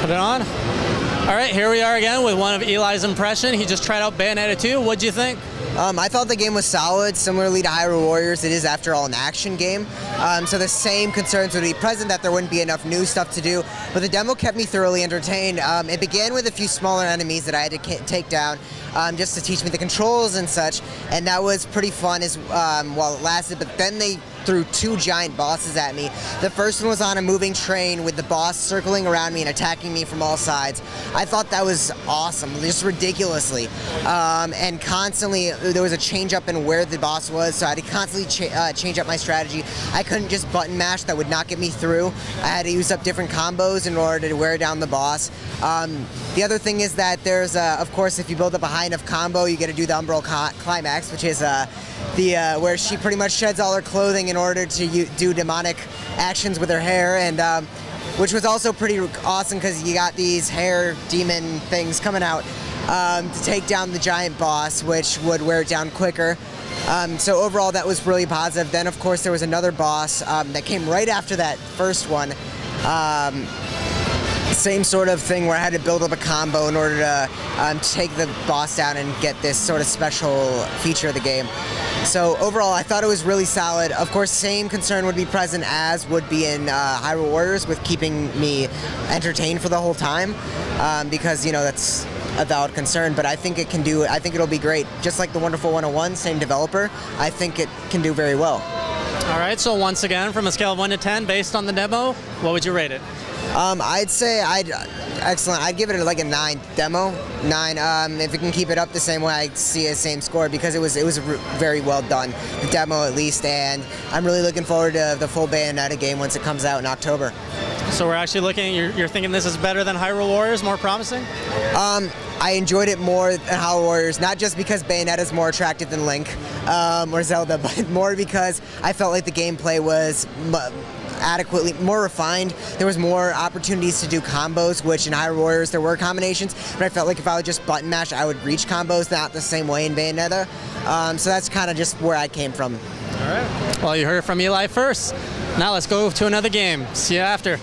Put it on. All right, here we are again with one of Eli's impression. He just tried out Bayonetta 2. What'd you think? Um, I thought the game was solid, similarly to Hyrule Warriors. It is, after all, an action game. Um, so the same concerns would be present that there wouldn't be enough new stuff to do. But the demo kept me thoroughly entertained. Um, it began with a few smaller enemies that I had to take down um, just to teach me the controls and such. And that was pretty fun as um, while it lasted. But then they threw two giant bosses at me. The first one was on a moving train with the boss circling around me and attacking me from all sides. I thought that was awesome, just ridiculously. Um, and constantly, there was a change up in where the boss was, so I had to constantly cha uh, change up my strategy. I couldn't just button mash, that would not get me through. I had to use up different combos in order to wear down the boss. Um, the other thing is that there's, uh, of course, if you build up a high enough combo, you get to do the Umbral Climax, which is uh, the uh, where she pretty much sheds all her clothing in order to do demonic actions with her hair, and um, which was also pretty awesome because you got these hair demon things coming out um, to take down the giant boss, which would wear it down quicker. Um, so overall, that was really positive. Then, of course, there was another boss um, that came right after that first one. Um, same sort of thing where I had to build up a combo in order to um, take the boss down and get this sort of special feature of the game. So overall, I thought it was really solid. Of course, same concern would be present as would be in uh, Hyrule Warriors with keeping me entertained for the whole time, um, because you know that's a valid concern. But I think it can do. I think it'll be great. Just like the Wonderful 101, same developer. I think it can do very well. All right. So once again, from a scale of one to ten, based on the demo, what would you rate it? Um, I'd say I'd excellent. I'd give it like a nine demo, nine. Um, if it can keep it up the same way, I see a same score because it was it was very well done, the demo at least, and I'm really looking forward to the full Bayonetta game once it comes out in October. So we're actually looking. You're, you're thinking this is better than Hyrule Warriors, more promising? Um, I enjoyed it more than Hyrule Warriors, not just because Bayonetta is more attractive than Link um, or Zelda, but more because I felt like the gameplay was adequately more refined. There was more opportunities to do combos, which in Hyrule Warriors there were combinations, but I felt like if I would just button mash, I would reach combos not the same way in Bayonetta. Um, so that's kind of just where I came from. All right. Well, you heard it from Eli first. Now let's go to another game. See you after.